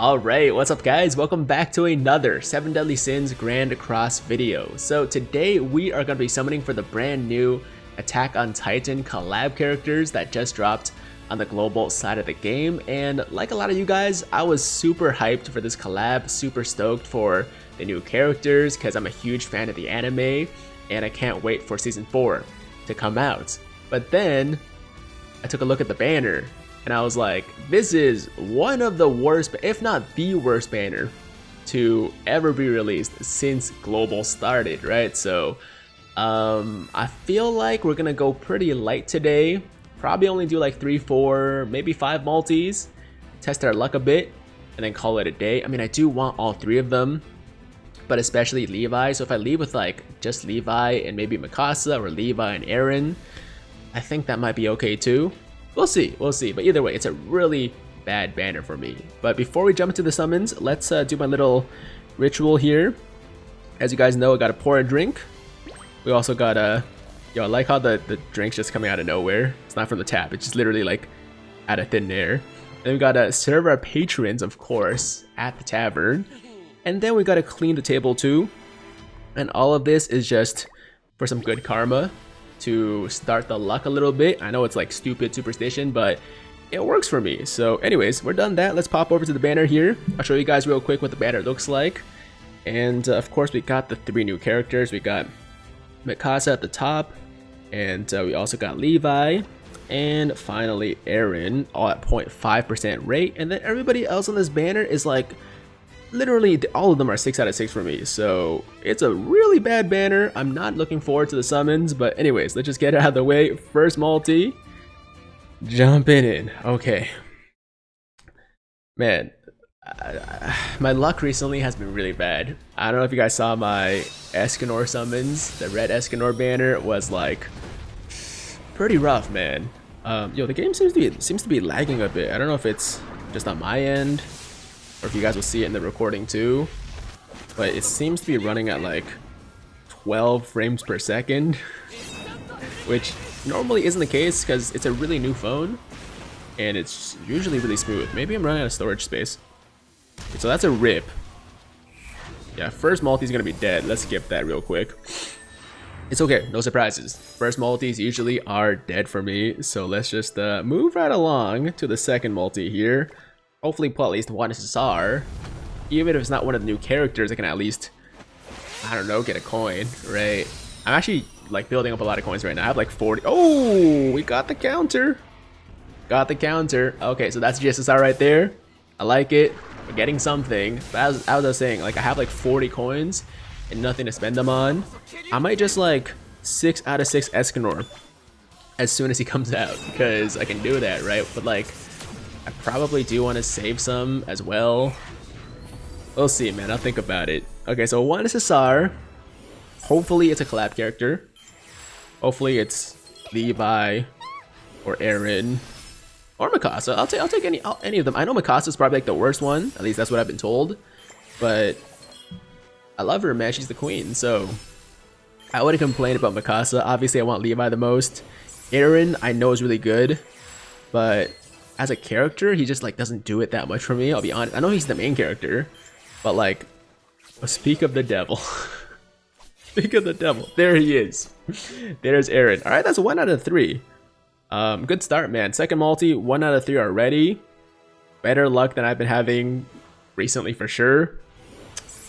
Alright, what's up guys? Welcome back to another 7 Deadly Sins Grand Cross video. So today we are going to be summoning for the brand new Attack on Titan collab characters that just dropped on the global side of the game and like a lot of you guys, I was super hyped for this collab, super stoked for the new characters because I'm a huge fan of the anime and I can't wait for season 4 to come out. But then I took a look at the banner and I was like, this is one of the worst, if not the worst banner to ever be released since Global started, right? So um, I feel like we're gonna go pretty light today. Probably only do like three, four, maybe five multis, test our luck a bit, and then call it a day. I mean, I do want all three of them, but especially Levi. So if I leave with like just Levi and maybe Mikasa or Levi and Eren, I think that might be okay too. We'll see, we'll see. But either way, it's a really bad banner for me. But before we jump into the summons, let's uh, do my little ritual here. As you guys know, I got to pour a drink. We also got a... Yo, I like how the, the drink's just coming out of nowhere. It's not from the tap, it's just literally like out of thin air. Then we gotta serve our patrons, of course, at the tavern. And then we gotta clean the table too. And all of this is just for some good karma to start the luck a little bit. I know it's like stupid superstition, but it works for me. So anyways, we're done that. Let's pop over to the banner here. I'll show you guys real quick what the banner looks like. And uh, of course, we got the three new characters. We got Mikasa at the top, and uh, we also got Levi, and finally Eren, all at 0.5% rate. And then everybody else on this banner is like literally all of them are 6 out of 6 for me, so it's a really bad banner. I'm not looking forward to the summons, but anyways, let's just get it out of the way. First multi, jumping in. Okay. Man, my luck recently has been really bad. I don't know if you guys saw my Escanor summons. The red Escanor banner was like pretty rough, man. Um, yo, the game seems to be seems to be lagging a bit. I don't know if it's just on my end or if you guys will see it in the recording too. But it seems to be running at like 12 frames per second, which normally isn't the case because it's a really new phone and it's usually really smooth. Maybe I'm running out of storage space. So that's a rip. Yeah, first multi's gonna be dead. Let's skip that real quick. It's okay, no surprises. First multis usually are dead for me, so let's just uh, move right along to the second multi here. Hopefully pull at least one SSR. Even if it's not one of the new characters, I can at least, I don't know, get a coin, right? I'm actually like building up a lot of coins right now. I have like 40. Oh, we got the counter. Got the counter. Okay, so that's GSSR right there. I like it. We're getting something. But as, as I was saying, like I have like 40 coins and nothing to spend them on. I might just like 6 out of 6 Escanor as soon as he comes out because I can do that, right? But like I probably do want to save some as well. We'll see, man. I'll think about it. Okay, so one is SSR. Hopefully it's a collab character. Hopefully it's Levi or Eren or Mikasa. I'll, take I'll take any I'll, any of them. I know Mikasa is probably like the worst one. At least that's what I've been told. But I love her, man. She's the queen. So I wouldn't complain about Mikasa. Obviously, I want Levi the most. Eren, I know is really good. But as a character, he just like doesn't do it that much for me. I'll be honest. I know he's the main character, but like, speak of the devil. speak of the devil. There he is. There's Eren. All right, that's one out of three. Um, good start, man. Second multi, one out of three already. Better luck than I've been having recently for sure.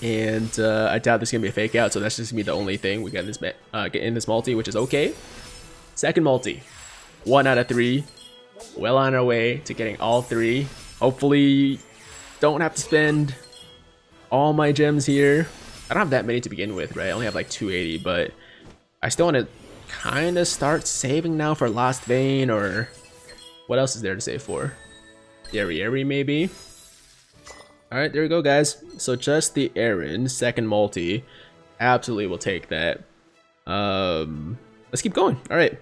And uh, I doubt this is gonna be a fake out, so that's just gonna be the only thing we get in this uh, get in this multi, which is okay. Second multi, one out of three well on our way to getting all three. Hopefully, don't have to spend all my gems here. I don't have that many to begin with, right? I only have like 280, but I still want to kind of start saving now for Lostvayne or what else is there to save for? Yeri maybe? Alright, there we go guys. So just the Eren, second multi. Absolutely will take that. Um, let's keep going. Alright.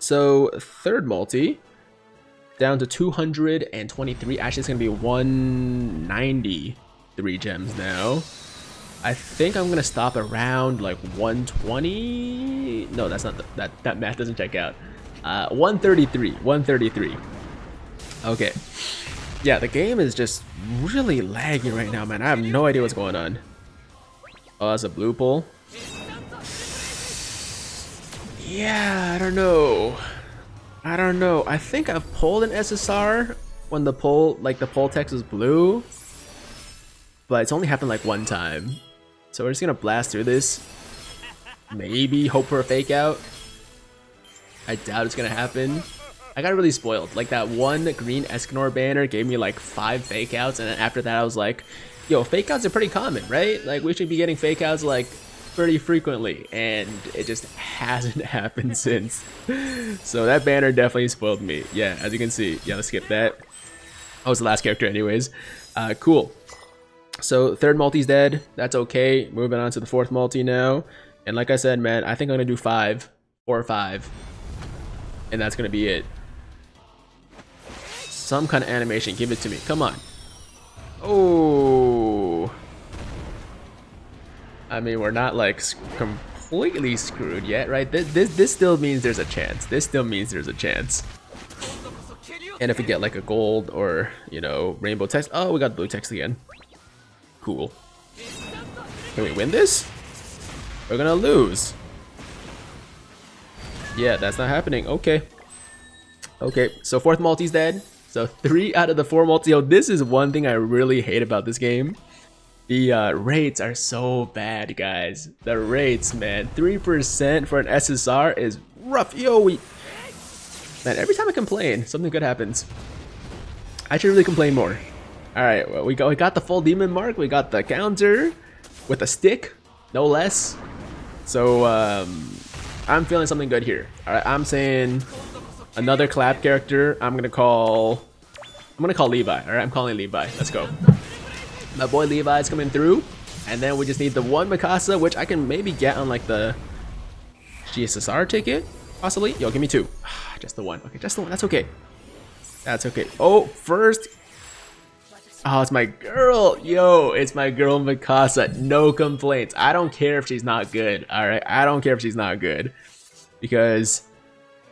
So third multi down to 223. Actually, it's going to be 193 gems now. I think I'm going to stop around like 120. No, that's not the, that that math doesn't check out. Uh, 133. 133. Okay. Yeah, the game is just really laggy right now, man. I have no idea what's going on. Oh, that's a blue pull. Yeah, I don't know. I don't know. I think I've pulled an SSR when the pull, like the pull text is blue, but it's only happened like one time. So we're just gonna blast through this. Maybe hope for a fake out. I doubt it's gonna happen. I got really spoiled. Like that one green Escanor banner gave me like five fake outs, and then after that I was like, yo, fake outs are pretty common, right? Like we should be getting fake outs like pretty frequently, and it just hasn't happened since. so that banner definitely spoiled me. Yeah, as you can see. Yeah, let's skip that. I was the last character anyways. Uh, cool. So third multi's dead. That's okay. Moving on to the fourth multi now. And like I said, man, I think I'm going to do five. Four or five. And that's going to be it. Some kind of animation. Give it to me. Come on. Oh. I mean, we're not like completely screwed yet, right? This, this, this still means there's a chance. This still means there's a chance. And if we get like a gold or, you know, rainbow text. Oh, we got blue text again. Cool. Can we win this? We're gonna lose. Yeah, that's not happening. Okay. Okay, so fourth multi's dead. So three out of the four multi. This is one thing I really hate about this game. The uh, rates are so bad, guys. The rates, man. 3% for an SSR is rough. Yo, we... Man, every time I complain, something good happens. I should really complain more. Alright, well, we got, we got the full demon mark. We got the counter with a stick, no less. So, um, I'm feeling something good here. Alright, I'm saying another clap character. I'm gonna call... I'm gonna call Levi. Alright, I'm calling Levi. Let's go. My boy Levi's coming through. And then we just need the one Mikasa, which I can maybe get on like the GSSR ticket, possibly. Yo, give me two. just the one. Okay, just the one. That's okay. That's okay. Oh, first. Oh, it's my girl. Yo, it's my girl Mikasa. No complaints. I don't care if she's not good. All right. I don't care if she's not good. Because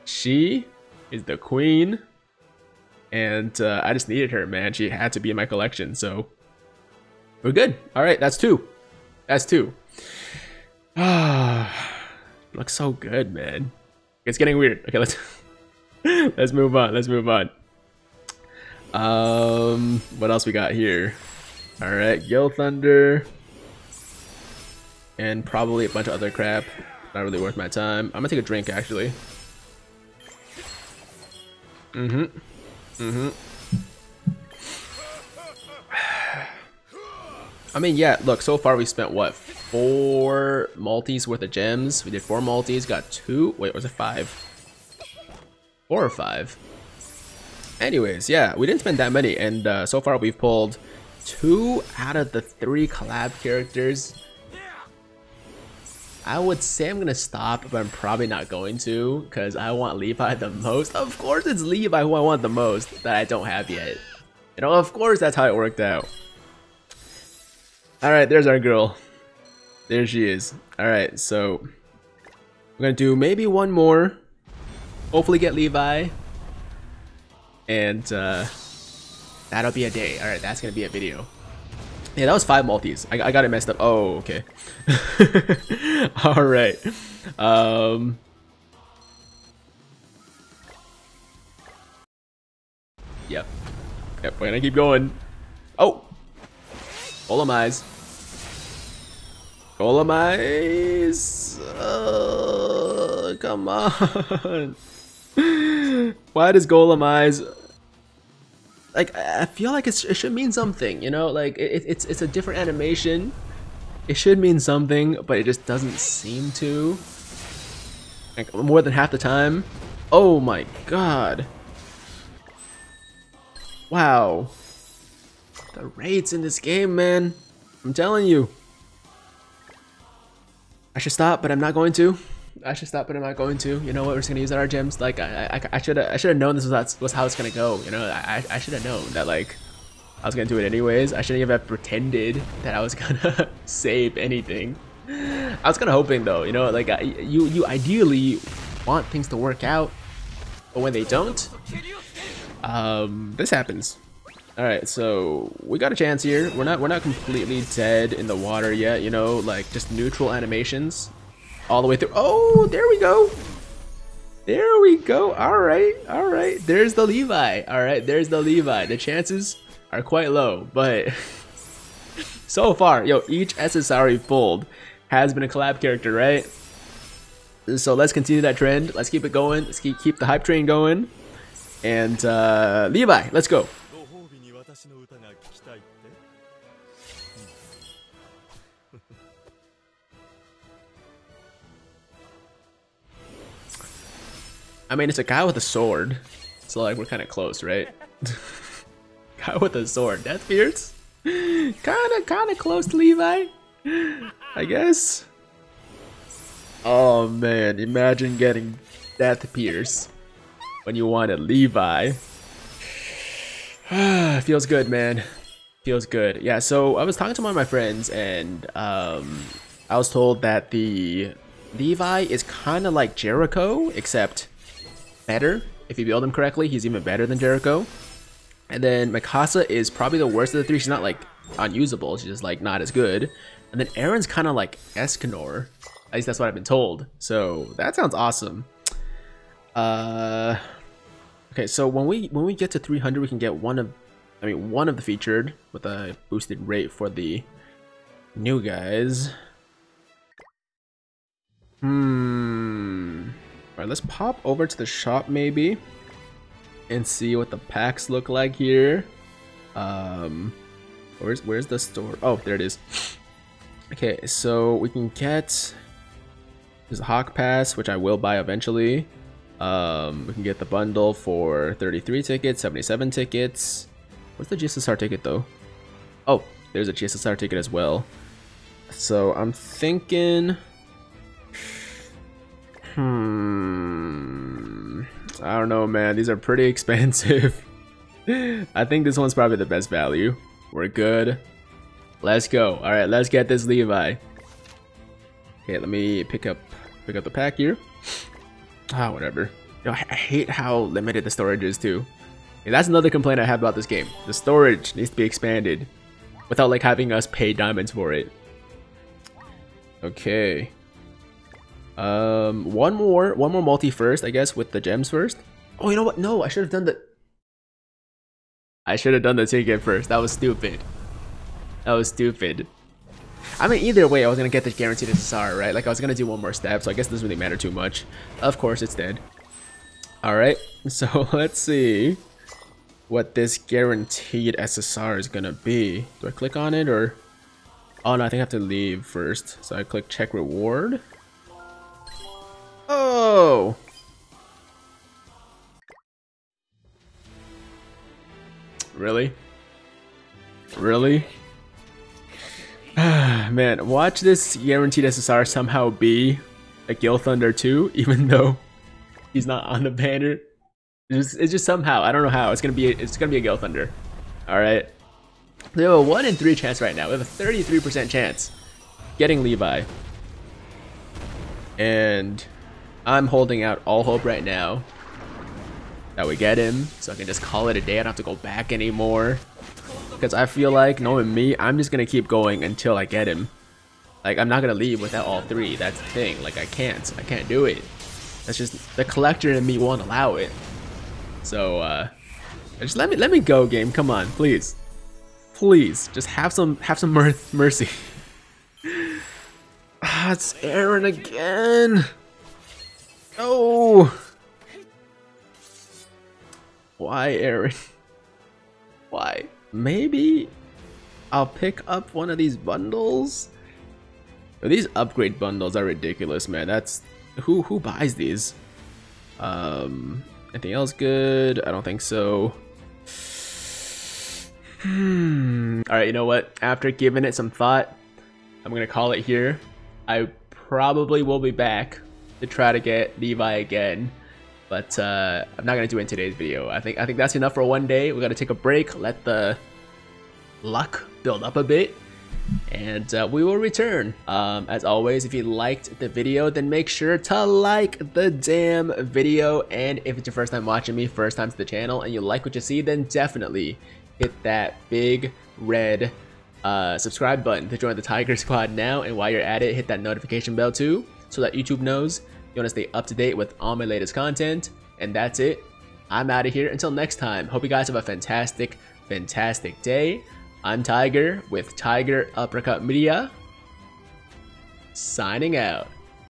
she is the queen. And uh, I just needed her, man. She had to be in my collection. So we're good. All right. That's two. That's two. Ah, looks so good, man. It's getting weird. Okay, let's let's move on. Let's move on. Um, what else we got here? All right, Gilthunder, and probably a bunch of other crap. Not really worth my time. I'm gonna take a drink actually. Mm-hmm. Mm-hmm. I mean, yeah, look, so far we spent, what, four multis worth of gems? We did four multis, got two, wait, was it five? Four or five? Anyways, yeah, we didn't spend that many, and uh, so far we've pulled two out of the three collab characters. I would say I'm gonna stop, but I'm probably not going to, because I want Levi the most. Of course it's Levi who I want the most, that I don't have yet. You know, of course that's how it worked out. Alright, there's our girl. There she is. Alright, so we're gonna do maybe one more. Hopefully get Levi. And uh, that'll be a day. Alright, that's gonna be a video. Yeah, that was five multis. I, I got it messed up. Oh, okay. Alright. Um, yep. Yep, we're gonna keep going. Oh! Golemize. Golemize. Uh, come on. Why does Golemize? Like I feel like it should mean something, you know. Like it, it's it's a different animation. It should mean something, but it just doesn't seem to. Like more than half the time. Oh my god. Wow. The rates in this game, man. I'm telling you. I should stop, but I'm not going to. I should stop, but I'm not going to. You know what? We're just gonna use our gems. Like I, I, I should, I should have known this was was how it's gonna go. You know, I, I should have known that like I was gonna do it anyways. I shouldn't have pretended that I was gonna save anything. I was kind of hoping though. You know, like you, you ideally want things to work out, but when they don't, um, this happens. All right, so we got a chance here. We're not we're not completely dead in the water yet, you know, like just neutral animations all the way through. Oh, there we go. There we go. All right, all right. There's the Levi. All right, there's the Levi. The chances are quite low, but so far, yo, each SSR pulled has been a collab character, right? So let's continue that trend. Let's keep it going. Let's keep keep the hype train going. And uh, Levi, let's go. I mean, it's a guy with a sword. So, like, we're kind of close, right? guy with a sword. That's fierce. Kind of, kind of close to Levi. I guess. Oh, man. Imagine getting Deathpierce when you wanted Levi. Feels good, man. Feels good. Yeah, so I was talking to one of my friends, and um, I was told that the Levi is kind of like Jericho, except better. If you build him correctly, he's even better than Jericho. And then Mikasa is probably the worst of the three. She's not like unusable. She's just like not as good. And then Eren's kind of like Escanor. At least that's what I've been told. So that sounds awesome. Uh, okay, so when we when we get to 300, we can get one of, I mean, one of the featured with a boosted rate for the new guys. Hmm. Alright, let's pop over to the shop maybe and see what the packs look like here. Um, where's where's the store? Oh, there it is. Okay, so we can get this Hawk Pass, which I will buy eventually. Um, we can get the bundle for 33 tickets, 77 tickets. What's the GSSR ticket though? Oh, there's a GSSR ticket as well. So I'm thinking Hmm. I don't know, man. These are pretty expensive. I think this one's probably the best value. We're good. Let's go. All right, let's get this Levi. Okay, let me pick up pick up the pack here. Ah, whatever. Yo, I, hate how limited the storage is too. Yeah, that's another complaint I have about this game. The storage needs to be expanded without like having us pay diamonds for it. Okay. Um, one more, one more multi first, I guess, with the gems first. Oh, you know what? No, I should have done the. I should have done the ticket first. That was stupid. That was stupid. I mean, either way, I was gonna get the guaranteed SSR, right? Like, I was gonna do one more step, so I guess it doesn't really matter too much. Of course, it's dead. Alright, so let's see what this guaranteed SSR is gonna be. Do I click on it, or... Oh no, I think I have to leave first. So I click check reward. Really? Really? Man, watch this guaranteed SSR somehow be a Gilthunder 2, even though he's not on the banner. It's just, it's just somehow. I don't know how. It's gonna be. It's gonna be a Gilthunder. All right. We have a one in three chance right now. We have a 33% chance getting Levi, and I'm holding out all hope right now that we get him so I can just call it a day. I don't have to go back anymore. Because I feel like, knowing me, I'm just going to keep going until I get him. Like, I'm not going to leave without all three. That's the thing. Like, I can't. I can't do it. That's just, the collector in me won't allow it. So, uh, just let me, let me go, game. Come on, please. Please, just have some, have some mercy. ah, it's Eren again. No! Why, Eren? Why? Maybe I'll pick up one of these bundles? These upgrade bundles are ridiculous, man. That's who who buys these? Um, anything else good? I don't think so. Hmm. All right, you know what? After giving it some thought, I'm gonna call it here. I probably will be back to try to get Levi again. But uh, I'm not gonna do it in today's video. I think I think that's enough for one day. We gotta take a break, let the luck build up a bit, and uh, we will return. Um, as always, if you liked the video, then make sure to like the damn video. And if it's your first time watching me, first time to the channel, and you like what you see, then definitely hit that big red uh, subscribe button to join the Tiger Squad now. And while you're at it, hit that notification bell too, so that YouTube knows you want to stay up to date with all my latest content. And that's it. I'm out of here. Until next time, hope you guys have a fantastic, fantastic day. I'm Tiger with Tiger Uppercut Media. Signing out.